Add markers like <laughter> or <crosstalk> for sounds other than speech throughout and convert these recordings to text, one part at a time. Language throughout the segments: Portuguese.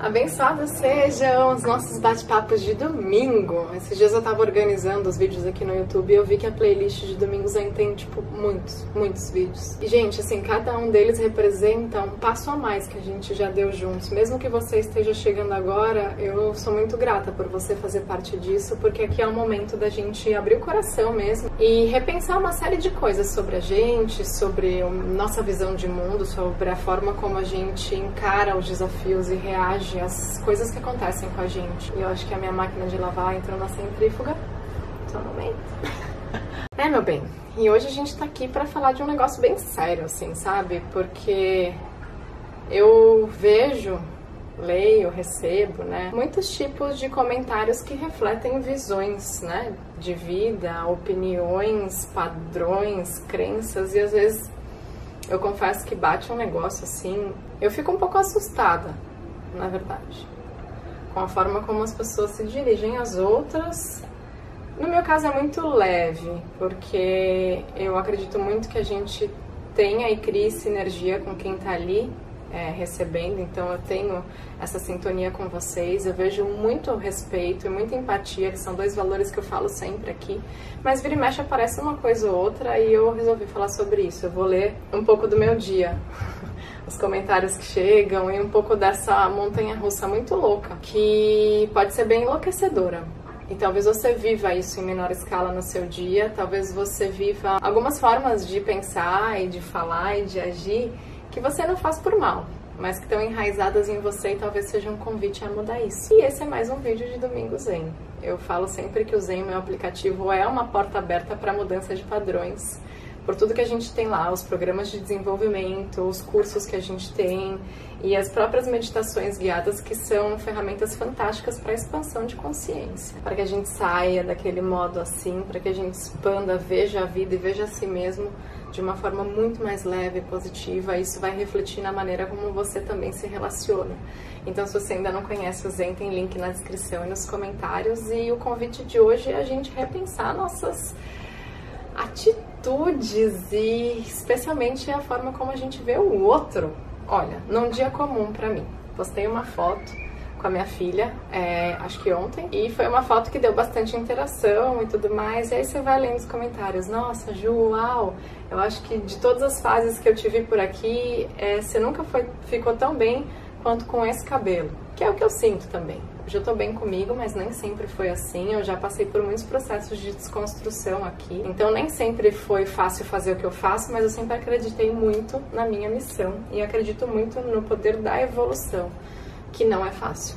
Abençoados sejam os nossos bate-papos de domingo. Esses dias eu tava organizando os vídeos aqui no YouTube e eu vi que a playlist de domingos ainda tem, tipo, muitos, muitos vídeos. E, gente, assim, cada um deles representa um passo a mais que a gente já deu juntos. Mesmo que você esteja chegando agora, eu sou muito grata por você fazer parte disso, porque aqui é o momento da gente abrir o coração mesmo e repensar uma série de coisas sobre a gente, sobre nossa visão de mundo, sobre a forma como a gente encara os desafios e reage as coisas que acontecem com a gente. E eu acho que a minha máquina de lavar entrou na centrífuga. Só momento. <laughs> é, meu bem. E hoje a gente tá aqui para falar de um negócio bem sério, assim, sabe? Porque eu vejo leio, recebo, né, muitos tipos de comentários que refletem visões, né, de vida, opiniões, padrões, crenças e às vezes eu confesso que bate um negócio assim, eu fico um pouco assustada na verdade. Com a forma como as pessoas se dirigem às outras. No meu caso é muito leve, porque eu acredito muito que a gente tenha e crie sinergia com quem está ali é, recebendo, então eu tenho essa sintonia com vocês, eu vejo muito respeito e muita empatia, que são dois valores que eu falo sempre aqui, mas vira e mexe aparece uma coisa ou outra e eu resolvi falar sobre isso. Eu vou ler um pouco do meu dia. <laughs> os comentários que chegam e um pouco dessa montanha russa muito louca, que pode ser bem enlouquecedora. E talvez você viva isso em menor escala no seu dia, talvez você viva algumas formas de pensar e de falar e de agir que você não faz por mal, mas que estão enraizadas em você e talvez seja um convite a mudar isso. E esse é mais um vídeo de Domingo Zen. Eu falo sempre que o Zen, meu aplicativo, é uma porta aberta para mudança de padrões por tudo que a gente tem lá, os programas de desenvolvimento, os cursos que a gente tem e as próprias meditações guiadas que são ferramentas fantásticas para a expansão de consciência, para que a gente saia daquele modo assim, para que a gente expanda, veja a vida e veja a si mesmo de uma forma muito mais leve e positiva. Isso vai refletir na maneira como você também se relaciona. Então, se você ainda não conhece o Zen, tem link na descrição e nos comentários. E o convite de hoje é a gente repensar nossas atitudes e especialmente a forma como a gente vê o outro. Olha, num dia comum para mim, postei uma foto com a minha filha, é, acho que ontem, e foi uma foto que deu bastante interação e tudo mais. E aí você vai lendo os comentários: Nossa, Ju, uau! Eu acho que de todas as fases que eu tive por aqui, é, você nunca foi, ficou tão bem quanto com esse cabelo, que é o que eu sinto também. Hoje eu tô bem comigo, mas nem sempre foi assim. Eu já passei por muitos processos de desconstrução aqui. Então nem sempre foi fácil fazer o que eu faço, mas eu sempre acreditei muito na minha missão e acredito muito no poder da evolução, que não é fácil.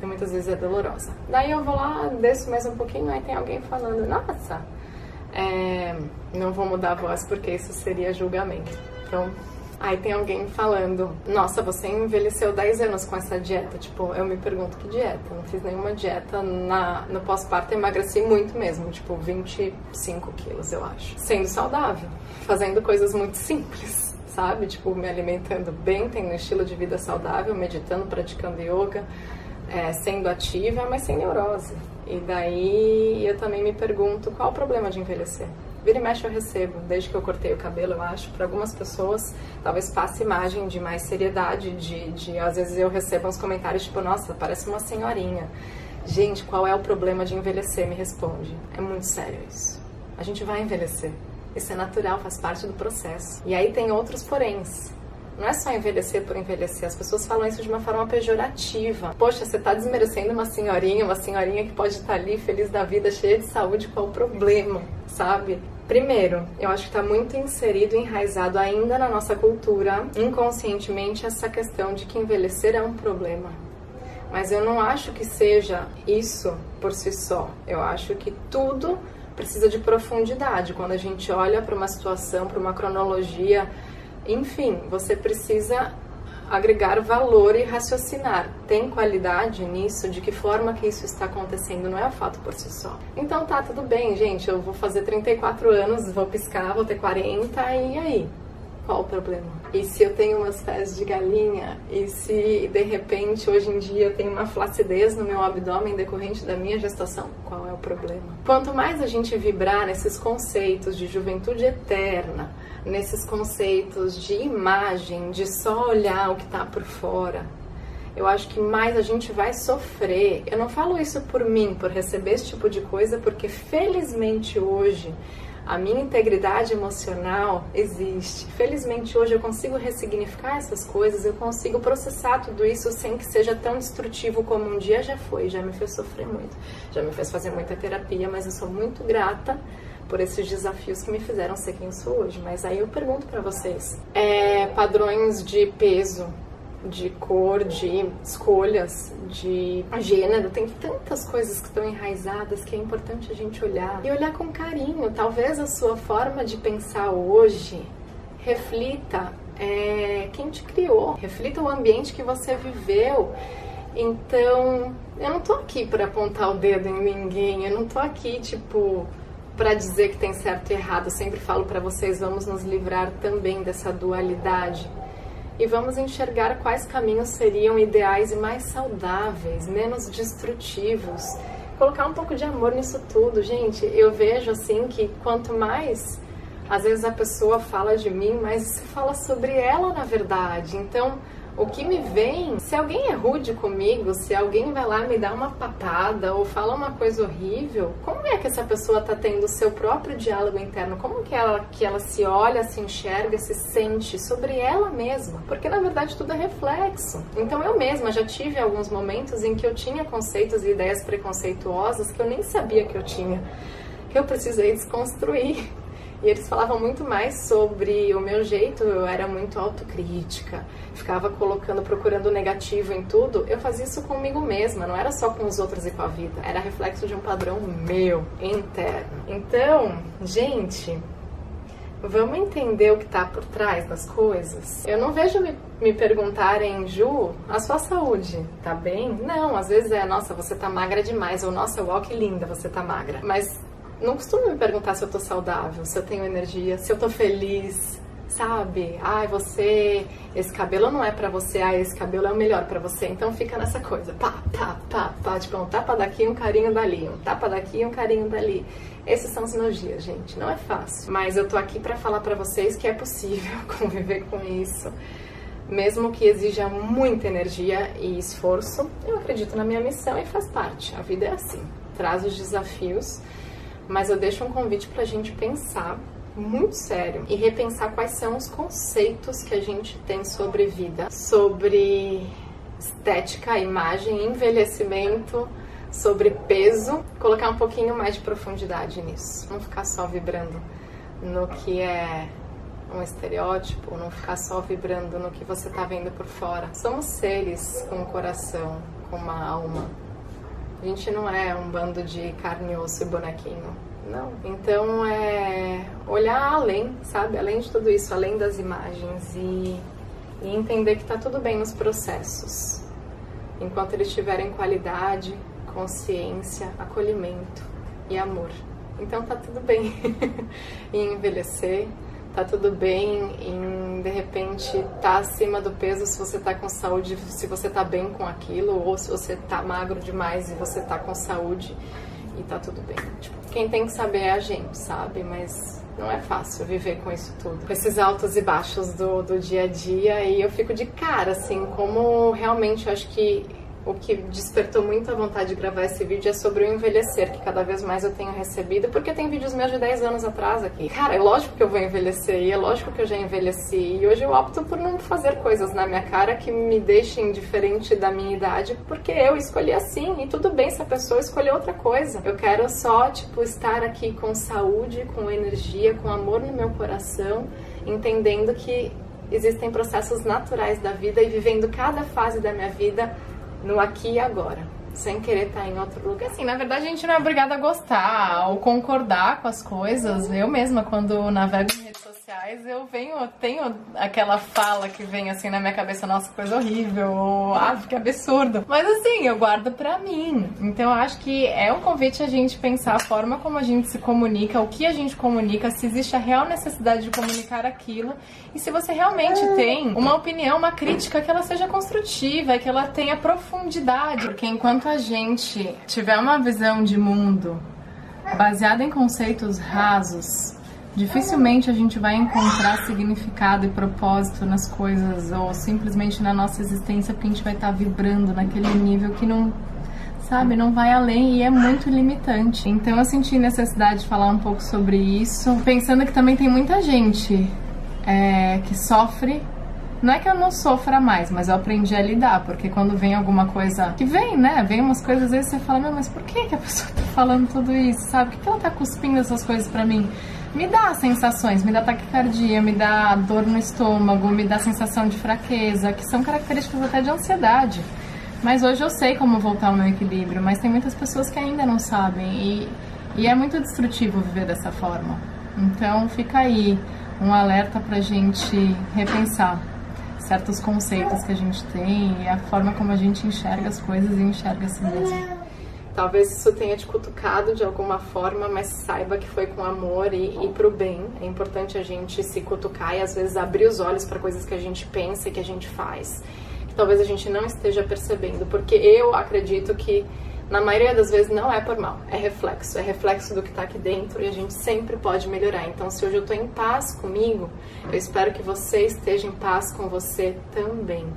E muitas vezes é dolorosa. Daí eu vou lá, desço mais um pouquinho, aí tem alguém falando, nossa, é, não vou mudar a voz porque isso seria julgamento. Então, Aí tem alguém falando, nossa, você envelheceu 10 anos com essa dieta. Tipo, eu me pergunto que dieta? Não fiz nenhuma dieta na, no pós-parto, emagreci muito mesmo, tipo 25 quilos, eu acho. Sendo saudável, fazendo coisas muito <laughs> simples, sabe? Tipo, me alimentando bem, tendo um estilo de vida saudável, meditando, praticando yoga, é, sendo ativa, mas sem neurose. E daí eu também me pergunto qual o problema de envelhecer? Vira e mexe eu recebo, desde que eu cortei o cabelo, eu acho, para algumas pessoas, talvez passe imagem de mais seriedade, de, de às vezes eu recebo uns comentários tipo, nossa, parece uma senhorinha. Gente, qual é o problema de envelhecer? Me responde. É muito sério isso. A gente vai envelhecer. Isso é natural, faz parte do processo. E aí tem outros poréns. Não é só envelhecer por envelhecer. As pessoas falam isso de uma forma pejorativa. Poxa, você está desmerecendo uma senhorinha, uma senhorinha que pode estar tá ali feliz da vida, cheia de saúde, qual o problema, sabe? Primeiro, eu acho que está muito inserido, enraizado ainda na nossa cultura, inconscientemente, essa questão de que envelhecer é um problema. Mas eu não acho que seja isso por si só. Eu acho que tudo precisa de profundidade. Quando a gente olha para uma situação, para uma cronologia enfim, você precisa agregar valor e raciocinar. Tem qualidade nisso? De que forma que isso está acontecendo? Não é o fato por si só. Então tá, tudo bem, gente. Eu vou fazer 34 anos, vou piscar, vou ter 40 e aí? Qual o problema? E se eu tenho umas pés de galinha? E se de repente hoje em dia eu tenho uma flacidez no meu abdômen decorrente da minha gestação? Qual é o problema? Quanto mais a gente vibrar nesses conceitos de juventude eterna, nesses conceitos de imagem, de só olhar o que está por fora, eu acho que mais a gente vai sofrer. Eu não falo isso por mim, por receber esse tipo de coisa, porque felizmente hoje a minha integridade emocional existe. Felizmente hoje eu consigo ressignificar essas coisas, eu consigo processar tudo isso sem que seja tão destrutivo como um dia já foi, já me fez sofrer muito, já me fez fazer muita terapia, mas eu sou muito grata por esses desafios que me fizeram ser quem eu sou hoje. Mas aí eu pergunto para vocês, é, padrões de peso, de cor, de escolhas, de gênero. Tem tantas coisas que estão enraizadas que é importante a gente olhar e olhar com carinho. Talvez a sua forma de pensar hoje reflita é, quem te criou, reflita o ambiente que você viveu. Então, eu não tô aqui para apontar o dedo em ninguém, eu não tô aqui, tipo, para dizer que tem certo e errado. Eu sempre falo para vocês, vamos nos livrar também dessa dualidade e vamos enxergar quais caminhos seriam ideais e mais saudáveis, menos destrutivos. Colocar um pouco de amor nisso tudo, gente. Eu vejo assim que quanto mais às vezes a pessoa fala de mim, mas se fala sobre ela na verdade. Então, o que me vem, se alguém é rude comigo, se alguém vai lá me dar uma patada ou fala uma coisa horrível, como é que essa pessoa está tendo o seu próprio diálogo interno? Como que ela, que ela se olha, se enxerga, se sente sobre ela mesma? Porque na verdade tudo é reflexo. Então eu mesma já tive alguns momentos em que eu tinha conceitos e ideias preconceituosas que eu nem sabia que eu tinha, que eu precisei desconstruir. E eles falavam muito mais sobre o meu jeito, eu era muito autocrítica, ficava colocando, procurando negativo em tudo. Eu fazia isso comigo mesma, não era só com os outros e com a vida, era reflexo de um padrão meu, interno. Então, gente, vamos entender o que está por trás das coisas? Eu não vejo me, me perguntarem, Ju, a sua saúde tá bem? Não, às vezes é, nossa, você tá magra demais, ou nossa, uau, que linda, você tá magra. Mas não costumo me perguntar se eu tô saudável, se eu tenho energia, se eu tô feliz, sabe? Ai, você, esse cabelo não é para você, ai, esse cabelo é o melhor para você. Então fica nessa coisa, pá, pá, pá, pá, tipo, um tapa daqui, um carinho dali, um tapa daqui, um carinho dali. Esses são os meus dias, gente. Não é fácil, mas eu tô aqui para falar para vocês que é possível <laughs> conviver com isso. Mesmo que exija muita energia e esforço, eu acredito na minha missão e faz parte. A vida é assim, traz os desafios mas eu deixo um convite para a gente pensar muito sério e repensar quais são os conceitos que a gente tem sobre vida, sobre estética, imagem, envelhecimento, sobre peso, colocar um pouquinho mais de profundidade nisso, não ficar só vibrando no que é um estereótipo, não ficar só vibrando no que você está vendo por fora. Somos seres com um coração, com uma alma, a gente não é um bando de carne, osso e bonequinho. Não. Então é olhar além, sabe? Além de tudo isso, além das imagens e, e entender que tá tudo bem nos processos. Enquanto eles tiverem qualidade, consciência, acolhimento e amor. Então tá tudo bem <laughs> em envelhecer, tá tudo bem em de repente tá acima do peso se você tá com saúde, se você tá bem com aquilo, ou se você tá magro demais e você tá com saúde e tá tudo bem. Tipo, quem tem que saber é a gente, sabe? Mas não é fácil viver com isso tudo, com esses altos e baixos do, do dia a dia. E eu fico de cara, assim, como realmente eu acho que o que despertou muito a vontade de gravar esse vídeo é sobre o envelhecer, que cada vez mais eu tenho recebido, porque tem vídeos meus de 10 anos atrás aqui. Cara, é lógico que eu vou envelhecer, e é lógico que eu já envelheci, e hoje eu opto por não fazer coisas na minha cara que me deixem diferente da minha idade, porque eu escolhi assim, e tudo bem se a pessoa escolher outra coisa. Eu quero só, tipo, estar aqui com saúde, com energia, com amor no meu coração, entendendo que existem processos naturais da vida e vivendo cada fase da minha vida no aqui e agora, sem querer estar em outro lugar. Assim, na verdade a gente não é obrigada a gostar ou concordar com as coisas. Eu mesma, quando navego redes sociais, eu venho, tenho aquela fala que vem assim na minha cabeça, nossa, coisa horrível, ou ah, que absurdo. Mas assim, eu guardo pra mim. Então eu acho que é um convite a gente pensar a forma como a gente se comunica, o que a gente comunica, se existe a real necessidade de comunicar aquilo e se você realmente tem uma opinião, uma crítica que ela seja construtiva, que ela tenha profundidade. Porque enquanto a gente tiver uma visão de mundo baseada em conceitos rasos, Dificilmente a gente vai encontrar significado e propósito nas coisas ou simplesmente na nossa existência porque a gente vai estar vibrando naquele nível que não sabe, não vai além e é muito limitante. Então eu senti necessidade de falar um pouco sobre isso, pensando que também tem muita gente é, que sofre não é que eu não sofra mais, mas eu aprendi a lidar, porque quando vem alguma coisa que vem, né? Vem umas coisas, às vezes você fala, meu, mas por que, que a pessoa tá falando tudo isso, sabe? Por que ela tá cuspindo essas coisas pra mim? Me dá sensações, me dá taquicardia, me dá dor no estômago, me dá sensação de fraqueza, que são características até de ansiedade. Mas hoje eu sei como voltar ao meu equilíbrio, mas tem muitas pessoas que ainda não sabem e, e é muito destrutivo viver dessa forma. Então fica aí um alerta pra gente repensar certos conceitos que a gente tem e a forma como a gente enxerga as coisas e enxerga a si mesmo. Talvez isso tenha te cutucado de alguma forma, mas saiba que foi com amor e, e pro bem. É importante a gente se cutucar e às vezes abrir os olhos para coisas que a gente pensa e que a gente faz. Que talvez a gente não esteja percebendo, porque eu acredito que na maioria das vezes não é por mal, é reflexo, é reflexo do que está aqui dentro e a gente sempre pode melhorar. Então, se hoje eu estou em paz comigo, eu espero que você esteja em paz com você também,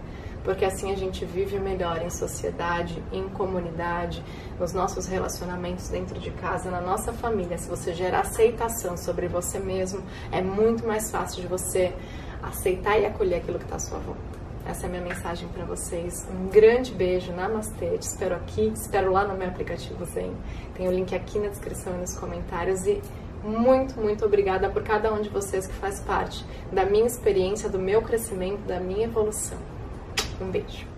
porque assim a gente vive melhor em sociedade, em comunidade, nos nossos relacionamentos dentro de casa, na nossa família. Se você gerar aceitação sobre você mesmo, é muito mais fácil de você aceitar e acolher aquilo que está à sua volta. Essa é a minha mensagem para vocês. Um grande beijo, namastê. Te espero aqui, te espero lá no meu aplicativo Zen. Tem o link aqui na descrição e nos comentários. E muito, muito obrigada por cada um de vocês que faz parte da minha experiência, do meu crescimento, da minha evolução. Um beijo.